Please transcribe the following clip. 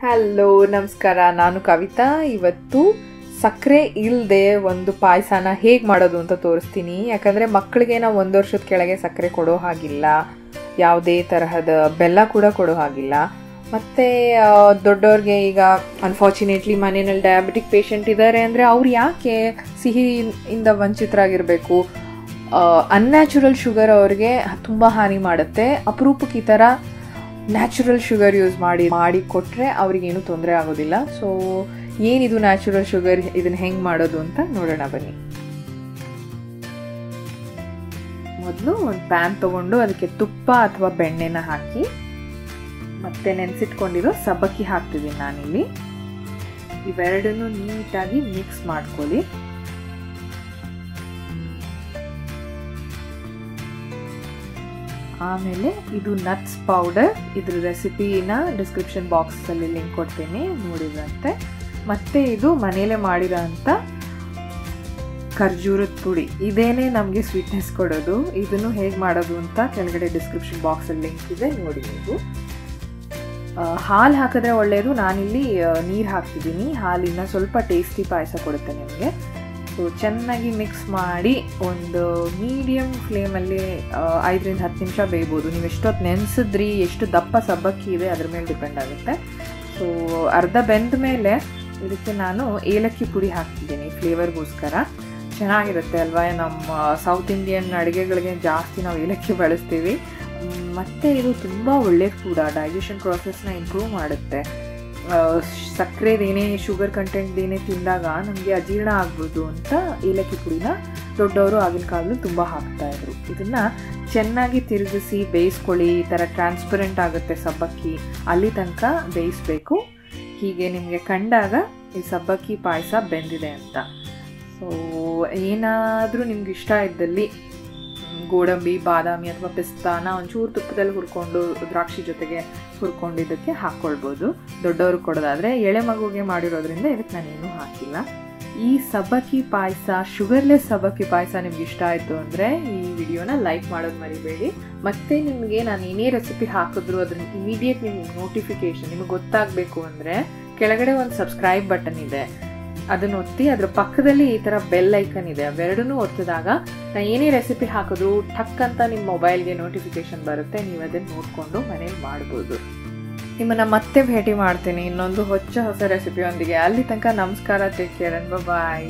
Hello ನಮಸ್ಕಾರ. ನಾನು ಕವಿತಾ. ಇವತ್ತು ಸಕ್ಕರೆ ಇಲ್ಲದೆ ಒಂದು ಪಾಯಸನ ಹೇಗೆ ಮಾಡೋದು ಅಂತ ತೋರಿಸ್ತೀನಿ. ಯಾಕಂದರೆ ಮಕ್ಕಳಿಗೆ ನಾವು ಒಂದು ವರ್ಷದ ಕೆಳಗೆ ಸಕ್ಕರೆ ಕೊಡೋ ಹಾಗಿಲ್ಲ. ಯಾವುದೇ ತರಹದ ಬೆಲ್ಲ ಕೂಡ ಕೊಡೋ ಹಾಗಿಲ್ಲ. ಮತ್ತು ದೊಡ್ಡವ್ರಿಗೆ ಈಗ ಅನ್ಫಾರ್ಚುನೇಟ್ಲಿ ಮನೆಯಲ್ಲಿ ಡಯಾಬಿಟಿಕ್ ಪೇಷಂಟ್ ಇದ್ದಾರೆ ಅಂದರೆ ಅವ್ರು ಯಾಕೆ ಸಿಹಿಯಿಂದ ವಂಚಿತರಾಗಿರಬೇಕು? ಅನ್ಯಾಚುರಲ್ ಶುಗರ್ ಅವ್ರಿಗೆ ತುಂಬ ಹಾನಿ ಮಾಡುತ್ತೆ. ಅಪರೂಪಕ್ಕೆ ಈ ಥರ ನ್ಯಾಚುರಲ್ ಶುಗರ್ ಯೂಸ್ ಮಾಡಿ ಮಾಡಿ ಕೊಟ್ಟರೆ ಅವ್ರಿಗೇನು ತೊಂದರೆ ಆಗೋದಿಲ್ಲ. ಸೊ ಏನಿದು ನ್ಯಾಚುರಲ್ ಶುಗರ್, ಇದನ್ನು ಹೆಂಗೆ ಮಾಡೋದು ಅಂತ ನೋಡೋಣ ಬನ್ನಿ. ಮೊದಲು ಒಂದು ಪ್ಯಾನ್ ತೊಗೊಂಡು ಅದಕ್ಕೆ ತುಪ್ಪ ಅಥವಾ ಬೆಣ್ಣೆನ ಹಾಕಿ, ಮತ್ತೆ ನೆನೆಸಿಟ್ಕೊಂಡಿರೋ ಸಬ್ಬಕ್ಕಿ ಹಾಕ್ತಿದ್ದೀನಿ ನಾನಿಲ್ಲಿ. ಇವೆರಡನ್ನು ನೀಟಾಗಿ ಮಿಕ್ಸ್ ಮಾಡ್ಕೊಳ್ಳಿ. ಆಮೇಲೆ ಇದು ನಟ್ಸ್ ಪೌಡರ್ ಇದ್ರ ರೆಸಿಪಿನ ಡಿಸ್ಕ್ರಿಪ್ಷನ್ ಬಾಕ್ಸಲ್ಲಿ ಲಿಂಕ್ ಕೊಡ್ತೀನಿ, ನೋಡಿದ್ರಂತೆ. ಮತ್ತೆ ಇದು ಮನೇಲೆ ಮಾಡಿರೋ ಅಂಥ ಖರ್ಜೂರದ ಪುಡಿ. ಇದೇನೇ ನಮಗೆ ಸ್ವೀಟ್ನೆಸ್ ಕೊಡೋದು, ಇದನ್ನು ಹೇಗೆ ಮಾಡೋದು ಅಂತ ಕೆಳಗಡೆ ಡಿಸ್ಕ್ರಿಪ್ಷನ್ ಬಾಕ್ಸಲ್ಲಿ ಲಿಂಕ್ ಇದೆ, ನೋಡಿ ನೀವು. ಹಾಲು ಹಾಕಿದ್ರೆ ಒಳ್ಳೆಯದು ನಾನಿಲ್ಲಿ ನೀರು ಹಾಕ್ತಿದ್ದೀನಿ. ಹಾಲಿನ ಸ್ವಲ್ಪ ಟೇಸ್ಟಿ ಪಾಯಸ ಕೊಡುತ್ತೆ ನಿಮಗೆ. ಸೊ ಚೆನ್ನಾಗಿ ಮಿಕ್ಸ್ ಮಾಡಿ ಒಂದು ಮೀಡಿಯಮ್ ಫ್ಲೇಮಲ್ಲಿ ಐದರಿಂದ ಹತ್ತು ನಿಮಿಷ ಬೇಯ್ಬೋದು. ನೀವು ಎಷ್ಟೊತ್ತು ನೆನೆಸಿದ್ರಿ, ಎಷ್ಟು ದಪ್ಪ ಸಬ್ಬಕ್ಕಿ ಇದೆ, ಅದ್ರ ಮೇಲೆ ಡಿಪೆಂಡ್ ಆಗುತ್ತೆ. ಸೊ ಅರ್ಧ ಬೆಂದ ಮೇಲೆ ಇದಕ್ಕೆ ನಾನು ಏಲಕ್ಕಿ ಪುಡಿ ಹಾಕ್ತಿದ್ದೀನಿ ಫ್ಲೇವರ್ಗೋಸ್ಕರ ಚೆನ್ನಾಗಿರುತ್ತೆ ಅಲ್ವಾ? ನಮ್ಮ ಸೌತ್ ಇಂಡಿಯನ್ ಅಡುಗೆಗಳಿಗೆ ಜಾಸ್ತಿ ನಾವು ಏಲಕ್ಕಿ ಬಳಸ್ತೀವಿ. ಮತ್ತು ಇದು ತುಂಬ ಒಳ್ಳೆಯದು ಕೂಡ ಡೈಜೆಷನ್ ಪ್ರಾಸೆಸ್ನ ಇಂಪ್ರೂವ್ ಮಾಡುತ್ತೆ. ಸಕ್ಕರೆದೇನೇ ಶುಗರ್ ಕಂಟೆಂಟ್ ಏನೇ ತಿಂದಾಗ ನಮಗೆ ಅಜೀರ್ಣ ಆಗ್ಬೋದು ಅಂತ ಏಲಕ್ಕಿ ಪುಡಿನ ದೊಡ್ಡವರು ಆಗಿನ ಕಾಲದಲ್ಲಿ ತುಂಬ ಹಾಕ್ತಾಯಿದ್ರು ಇದನ್ನು ಚೆನ್ನಾಗಿ ತಿರುಗಿಸಿ ಬೇಯಿಸ್ಕೊಳ್ಳಿ, ಈ ಥರ ಟ್ರಾನ್ಸ್ಪರೆಂಟ್ ಆಗುತ್ತೆ ಸಬ್ಬಕ್ಕಿ. ಅಲ್ಲಿ ತನಕ ಬೇಯಿಸ್ಬೇಕು. ಹೀಗೆ ನಿಮಗೆ ಕಂಡಾಗ ಈ ಸಬ್ಬಕ್ಕಿ ಪಾಯಸ ಬೆಂದಿದೆ ಅಂತ. ಸೊ ಏನಾದರೂ ನಿಮ್ಗೆ ಇಷ್ಟ ಇದ್ದಲ್ಲಿ ಗೋಡಂಬಿ, ಬಾದಾಮಿ ಅಥವಾ ಪಿಸ್ತಾನ ಒಂಚೂರು ತುಪ್ಪದಲ್ಲಿ ಹುರ್ಕೊಂಡು ದ್ರಾಕ್ಷಿ ಜೊತೆಗೆ ಹುರ್ಕೊಂಡಿದ್ದಕ್ಕೆ ಹಾಕ್ಕೊಳ್ಬೋದು ದೊಡ್ಡವರು ಕೊಡೋದಾದರೆ ಎಳೆ ಮಗುಗೆ ಮಾಡಿರೋದ್ರಿಂದ ಇದಕ್ಕೆ ನಾನೇನು ಹಾಕಿಲ್ಲ. ಈ ಸಬ್ಬಕ್ಕಿ ಪಾಯಸ, ಶುಗರ್ಲೆಸ್ ಸಬ್ಬಕ್ಕಿ ಪಾಯಸ ನಿಮ್ಗೆ ಇಷ್ಟ ಆಯಿತು ಅಂದರೆ ಈ ವಿಡಿಯೋನ ಲೈಕ್ ಮಾಡೋದು ಮರಿಬೇಡಿ. ಮತ್ತು ನಿಮಗೆ ನಾನು ಏನೇ ರೆಸಿಪಿ ಹಾಕಿದ್ರು ಅದನ್ನ ಇಮಿಡಿಯೇಟ್ ನಿಮ್ಗೆ ನೋಟಿಫಿಕೇಶನ್ ನಿಮಗೆ ಗೊತ್ತಾಗಬೇಕು ಅಂದರೆ ಕೆಳಗಡೆ ಒಂದು ಸಬ್ಸ್ಕ್ರೈಬ್ ಬಟನ್ ಇದೆ. ಅದನ್ನು ಒತ್ತಿ ಅದರ ಪಕ್ಕದಲ್ಲಿ ಈ ಥರ ಬೆಲ್ ಐಕನ್ ಇದೆ. ಅವೆರಡನ್ನೂ ಒತ್ತಿದಾಗ ನಾ ಏನೇ ರೆಸಿಪಿ ಹಾಕಿದ್ರು ಠಕ್ ಅಂತ ನಿಮ್ಮ ಮೊಬೈಲ್ಗೆ ನೋಟಿಫಿಕೇಶನ್ ಬರುತ್ತೆ. ನೀವು ಅದನ್ನು ನೋಡಿಕೊಂಡು ಮನೇಲಿ ಮಾಡ್ಬೋದು. ನಿಮ್ಮನ್ನ ಮತ್ತೆ ಭೇಟಿ ಮಾಡ್ತೀನಿ. ಇನ್ನೊಂದು ಹೊಚ್ಚ ಹೊಸ ರೆಸಿಪಿಯೊಂದಿಗೆ ಅಲ್ಲಿ ತನಕ ನಮಸ್ಕಾರ. Take care bye